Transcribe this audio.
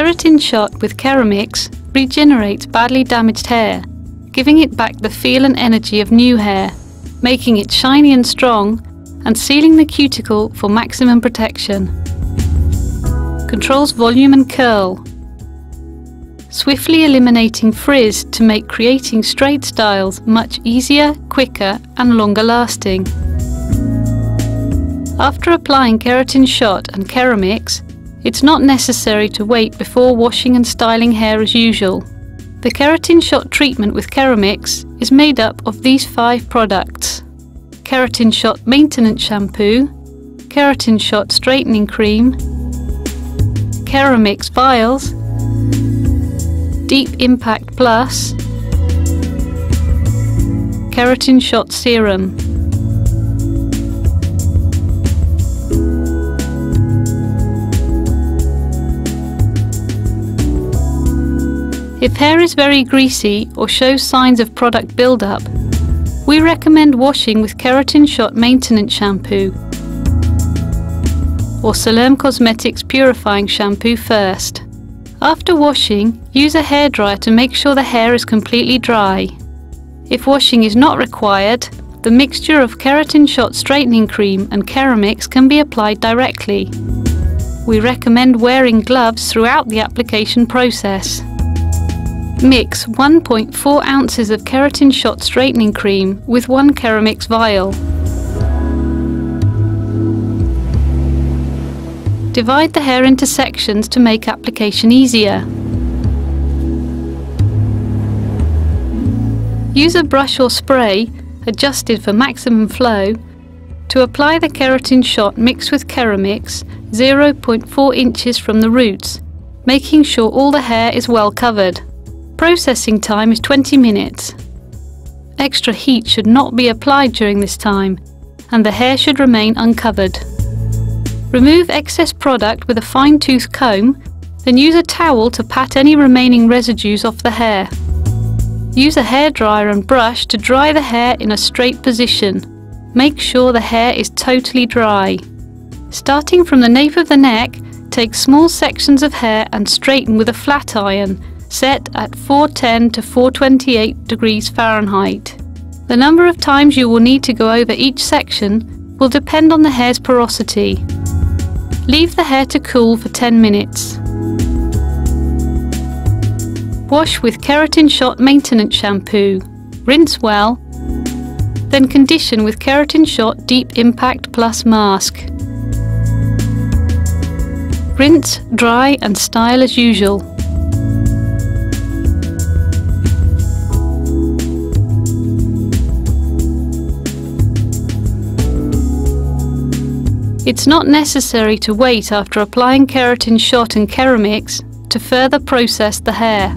Keratin Shot with Keramix regenerates badly damaged hair, giving it back the feel and energy of new hair, making it shiny and strong, and sealing the cuticle for maximum protection. Controls volume and curl, swiftly eliminating frizz to make creating straight styles much easier, quicker and longer lasting. After applying Keratin Shot and Keramix, it's not necessary to wait before washing and styling hair as usual. The Keratin Shot treatment with Keramix is made up of these five products. Keratin Shot Maintenance Shampoo, Keratin Shot Straightening Cream, Keramix Vials, Deep Impact Plus, Keratin Shot Serum. If hair is very greasy or shows signs of product buildup, we recommend washing with Keratin Shot Maintenance Shampoo or Salerm Cosmetics Purifying Shampoo first. After washing, use a hairdryer to make sure the hair is completely dry. If washing is not required, the mixture of Keratin Shot Straightening Cream and Keramix can be applied directly. We recommend wearing gloves throughout the application process. Mix 1.4 ounces of Keratin Shot Straightening Cream with one Keramix vial. Divide the hair into sections to make application easier. Use a brush or spray, adjusted for maximum flow, to apply the keratin shot mixed with Keramix 0.4 inches from the roots, making sure all the hair is well covered. Processing time is 20 minutes. Extra heat should not be applied during this time and the hair should remain uncovered. Remove excess product with a fine-tooth comb, then use a towel to pat any remaining residues off the hair. Use a hairdryer and brush to dry the hair in a straight position. Make sure the hair is totally dry. Starting from the nape of the neck, take small sections of hair and straighten with a flat iron set at 410 to 428 degrees Fahrenheit. The number of times you will need to go over each section will depend on the hair's porosity. Leave the hair to cool for 10 minutes. Wash with Keratin Shot Maintenance Shampoo. Rinse well, then condition with Keratin Shot Deep Impact Plus Mask. Rinse, dry and style as usual. It's not necessary to wait after applying keratin shot and keramix to further process the hair.